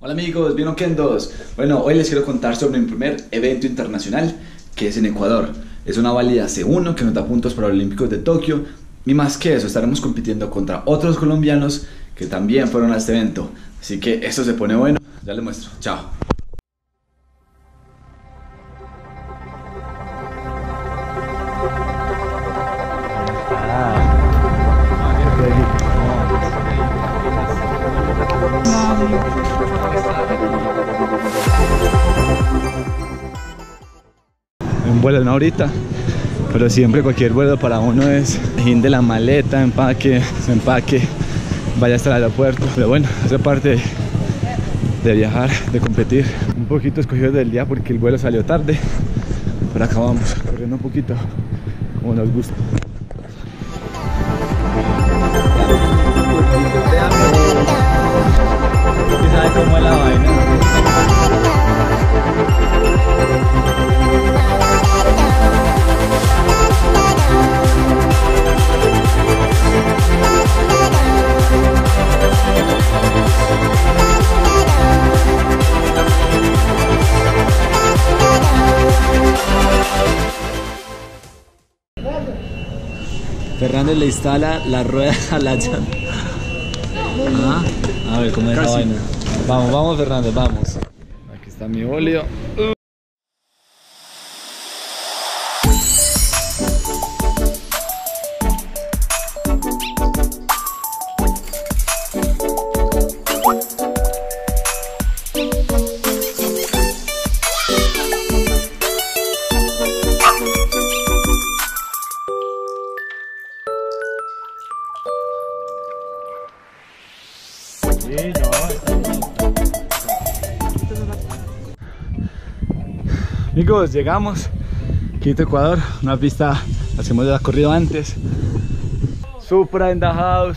Hola amigos, ¿vieron Kendos? Bueno, hoy les quiero contar sobre mi primer evento internacional que es en Ecuador. Es una válida C1 que nos da puntos para los Olímpicos de Tokio y más que eso estaremos compitiendo contra otros colombianos que también fueron a este evento. Así que esto se pone bueno, ya les muestro. Chao. Un vuelo una horita, pero siempre cualquier vuelo para uno es fin de la maleta, empaque, empaque, vaya hasta el aeropuerto. Pero bueno, hace parte de viajar, de competir. Un poquito escogido del día porque el vuelo salió tarde, pero acá vamos corriendo un poquito como nos gusta. Le instala la rueda a la llanta. Ah, a ver cómo es la vaina. Vamos, vamos Fernández, vamos. Aquí está mi óleo. Amigos, llegamos. Quito, Ecuador. Una pista, la que hemos ya corrido antes. Supra in the house.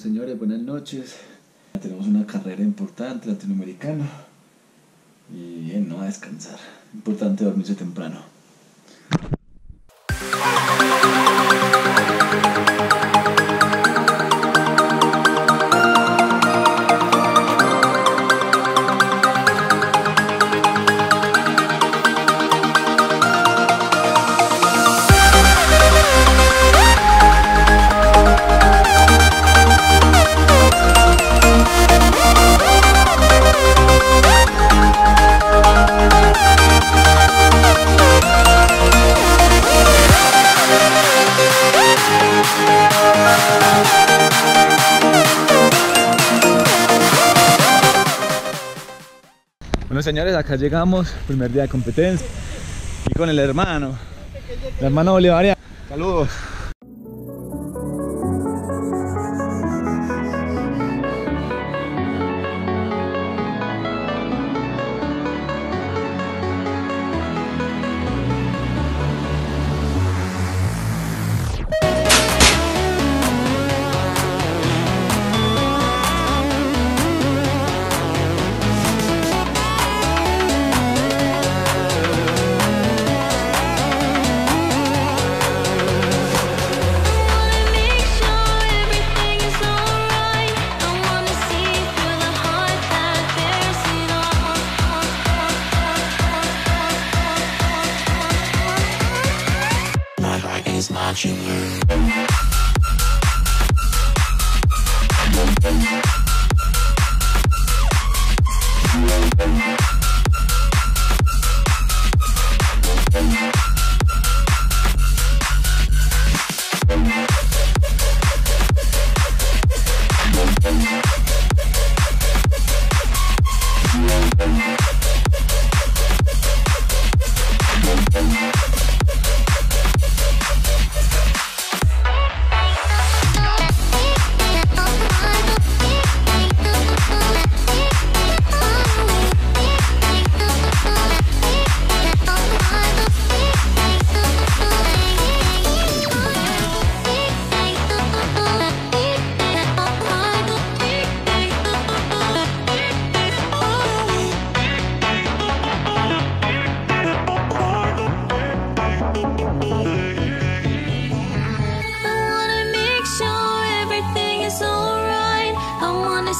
Señores, buenas noches. Tenemos una carrera importante, latinoamericana. Y bien, no a descansar. Importante dormirse temprano. Bueno, señores, acá llegamos, primer día de competencia. Y con el hermano, el hermano bolivariano. Saludos.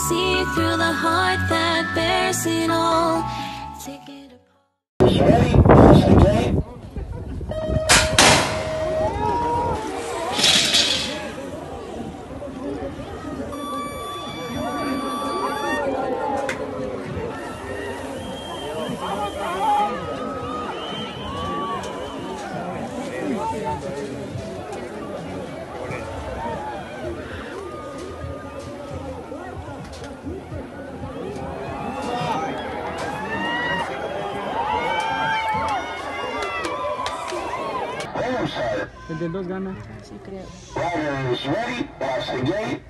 See through the heart that bears it all. Take it apart. Del 2 gana. Riders ready? Press the gate.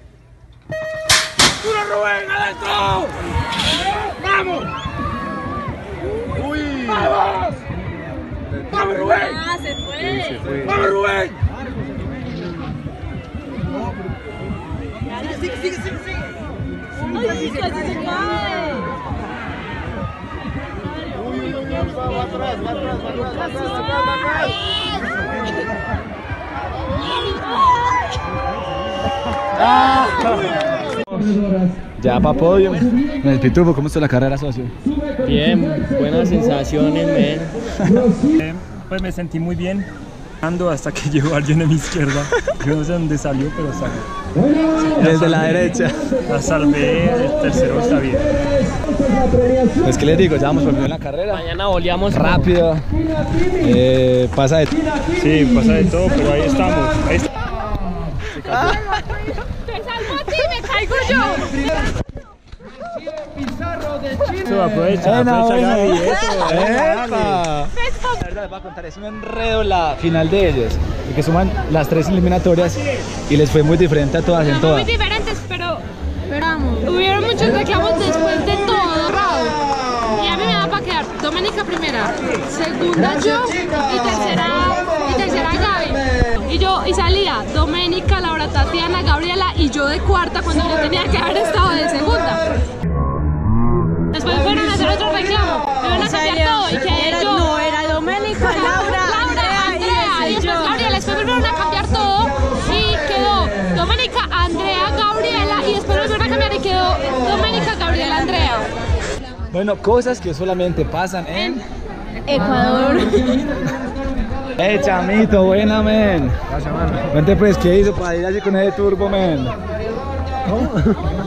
Ya para podio. En el pitufo, ¿cómo está la carrera, socio? Bien, buenas sensaciones, men. Pues me sentí muy bien hasta que llegó alguien a mi izquierda. Yo no sé dónde salió, pero salió. Desde la derecha. La salvé, el tercero está bien. Es que les digo, ya vamos por en la carrera. Mañana boleamos Rápido. Eh, pasa de Sí, pasa de todo, pero ahí estamos. Ahí está- Te salvo a ti, me caigo yo. Eso, aprovecha, Buena, aprovecha buena. Gaby, eso. La verdad les voy a contar, es un enredo la final de ellos. Y que suman las tres eliminatorias y les fue muy diferente a todas en Muy todas. diferentes, pero, pero hubieron muchos reclamos después de todo. Y a mí me da para quedar Doménica primera, segunda yo y tercera, y tercera Gaby. Y yo, y salía Doménica, Laura Tatiana, Gabriela y yo de cuarta cuando yo tenía que haber estado de segunda. Después fueron a hacer otro reclamo, me van a cambiar todo y que yo... No, era Doménica, Laura, Laura, Andrea, y después Gabriela, después volvieron a cambiar todo y quedó Doménica, Andrea, Gabriela y después volvieron a cambiar y quedó Doménica, Gabriela, Andrea. Bueno, cosas que solamente pasan en... Ecuador. ¡Eh, chamito! Buena, men. Vente pues, ¿qué hizo para ir así con ese turbo, men?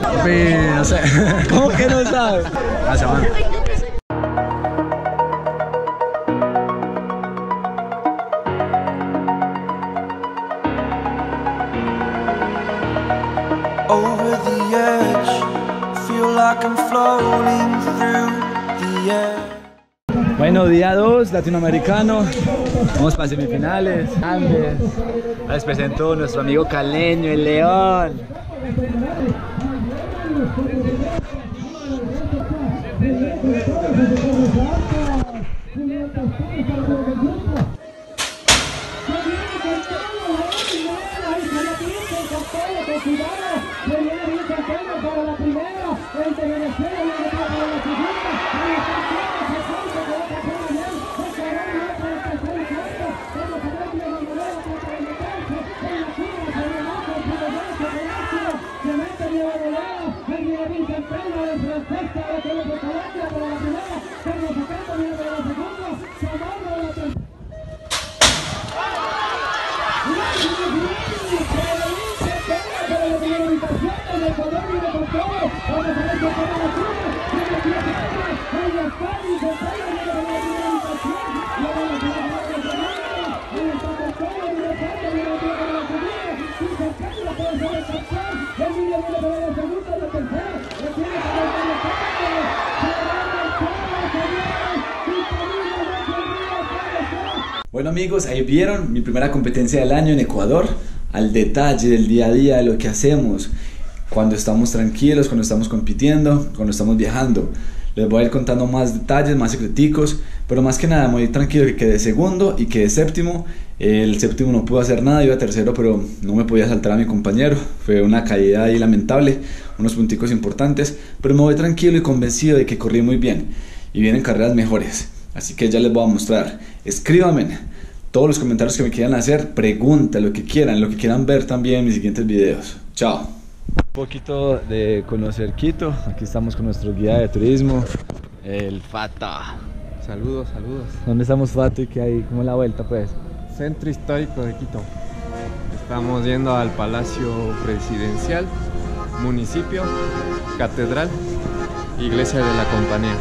Sé. ¿Cómo que no sabes? Gracias, over the edge. Feel like I'm floating through the air. Bueno, día 2, latinoamericano. Vamos para semifinales. Andes. Les presento nuestro amigo caleño, el León. Se viene para la primera, el de Venezuela. Bueno amigos, ahí vieron mi primera competencia del año en Ecuador, al detalle del día a día de lo que hacemos, cuando estamos tranquilos, cuando estamos compitiendo, cuando estamos viajando. Les voy a ir contando más detalles, más secreticos, pero más que nada muy tranquilo que quedé segundo y quedé séptimo. El séptimo no pudo hacer nada, iba tercero, pero no me podía saltar a mi compañero. Fue una caída ahí lamentable, unos punticos importantes, pero me voy tranquilo y convencido de que corrí muy bien y vienen carreras mejores. Así que ya les voy a mostrar. Escríbanme todos los comentarios que me quieran hacer, pregunta, lo que quieran, lo que quieran ver también en mis siguientes videos. Chao. Poquito de conocer Quito. Aquí estamos con nuestro guía de turismo, el Fata. Saludos, saludos. ¿Dónde estamos, Fato? ¿Y qué hay? ¿Cómo es la vuelta, pues? Centro Histórico de Quito. Estamos yendo al Palacio Presidencial, municipio, catedral, iglesia de la Compañía.